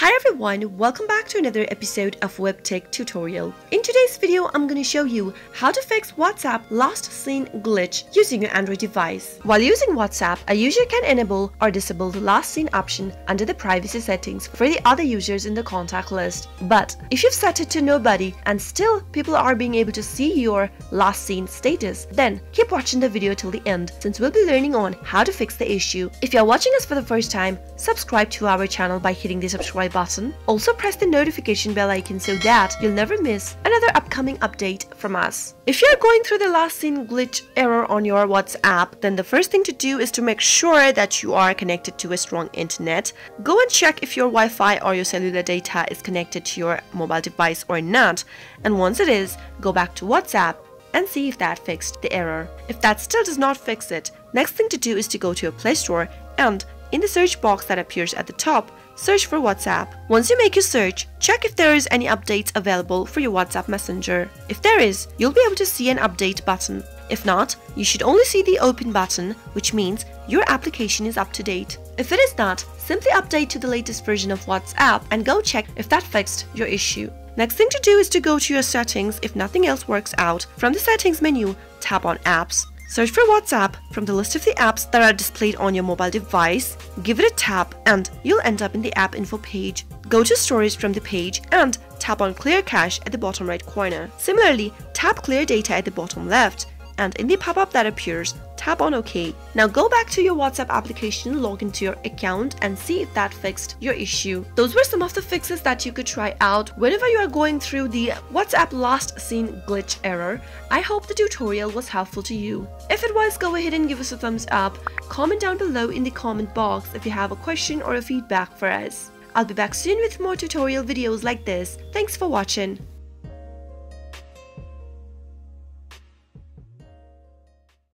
Hi everyone, welcome back to another episode of WebTech tutorial. In today's video, I'm going to show you how to fix WhatsApp last seen glitch using your Android device. While using WhatsApp, a user can enable or disable the last seen option under the privacy settings for the other users in the contact list. But if you've set it to nobody and still people are being able to see your last seen status, then keep watching the video till the end since we'll be learning on how to fix the issue. If you're watching us for the first time, subscribe to our channel by hitting the subscribe button. Also press the notification bell icon so that you'll never miss another upcoming update from us. If you're going through the last seen glitch error on your WhatsApp, then the first thing to do is to make sure that you are connected to a strong internet. Go and check if your Wi-Fi or your cellular data is connected to your mobile device or not. And once it is, go back to WhatsApp and see if that fixed the error. If that still does not fix it, next thing to do is to go to your Play Store and in the search box that appears at the top, search for WhatsApp. Once you make your search, check if there is any updates available for your WhatsApp Messenger. If there is, you'll be able to see an update button. If not, you should only see the open button, which means your application is up to date. If it is not, simply update to the latest version of WhatsApp and go check if that fixed your issue. Next thing to do is to go to your settings if nothing else works out. From the settings menu, tap on apps. Search for WhatsApp from the list of the apps that are displayed on your mobile device, give it a tap and you'll end up in the app info page. Go to storage from the page and tap on clear cache at the bottom right corner. Similarly, tap clear data at the bottom left and in the pop-up that appears, tap on OK. Now go back to your WhatsApp application, log into your account and see if that fixed your issue. Those were some of the fixes that you could try out whenever you are going through the WhatsApp last seen glitch error. I hope the tutorial was helpful to you. If it was, go ahead and give us a thumbs up. Comment down below in the comment box if you have a question or a feedback for us. I'll be back soon with more tutorial videos like this. Thanks for watching.